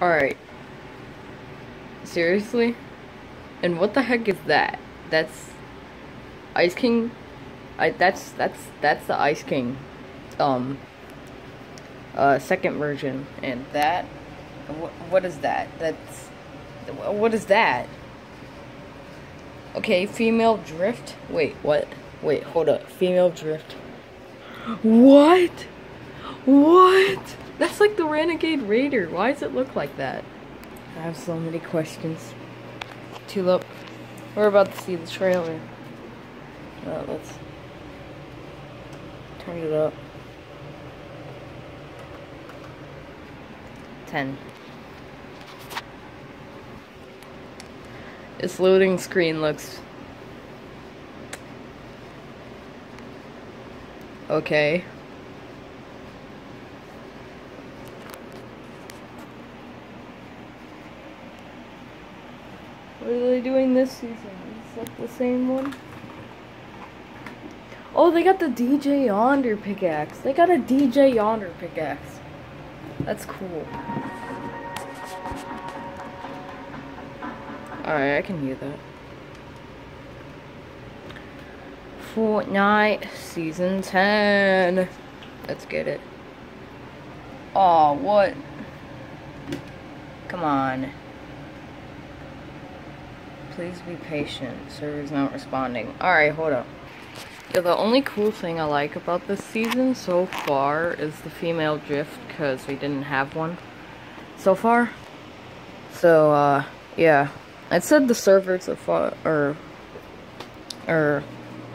Alright. Seriously? And what the heck is that? That's Ice King? I that's that's that's the Ice King. Um uh second version and that what, what is that? That's what is that? Okay, female drift. Wait, what? Wait, hold up. Female drift. What? What? That's like the Renegade Raider. Why does it look like that? I have so many questions. Tulip, we're about to see the trailer. Uh, let's turn it up. 10. This loading screen looks okay. What are they doing this season? Is that the same one? Oh, they got the DJ Yonder pickaxe. They got a DJ Yonder pickaxe. That's cool. Alright, I can hear that. Fortnite Season 10. Let's get it. Oh, what? Come on. Please be patient. Server's not responding. Alright, hold up. Yeah, the only cool thing I like about this season so far is the female drift, because we didn't have one so far. So, uh, yeah. I said the servers are, far, are, are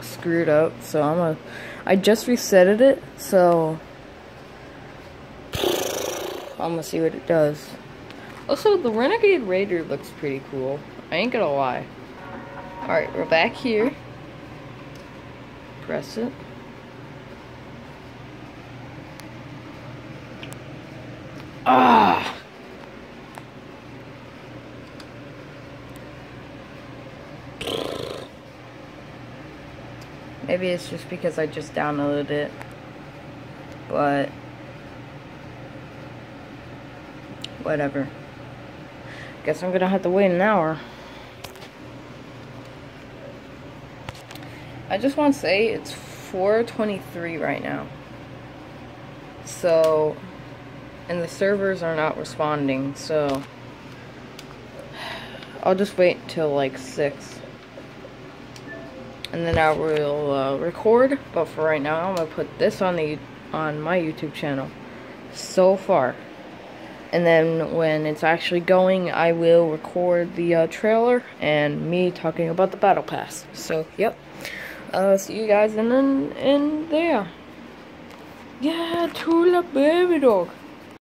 screwed up, so I'm a, I just resetted it, so I'm gonna see what it does. Also, the Renegade Raider looks pretty cool. I ain't gonna lie. Alright, we're back here. Press it. Ah! Maybe it's just because I just downloaded it. But... Whatever. Guess I'm gonna have to wait an hour. I just want to say it's 423 right now. So, and the servers are not responding, so I'll just wait till like 6. And then I will uh, record, but for right now I'm going to put this on the on my YouTube channel so far. And then when it's actually going, I will record the uh, trailer and me talking about the battle pass. So, yep uh, see you guys in, in, in there. Yeah, Tula Baby Dog.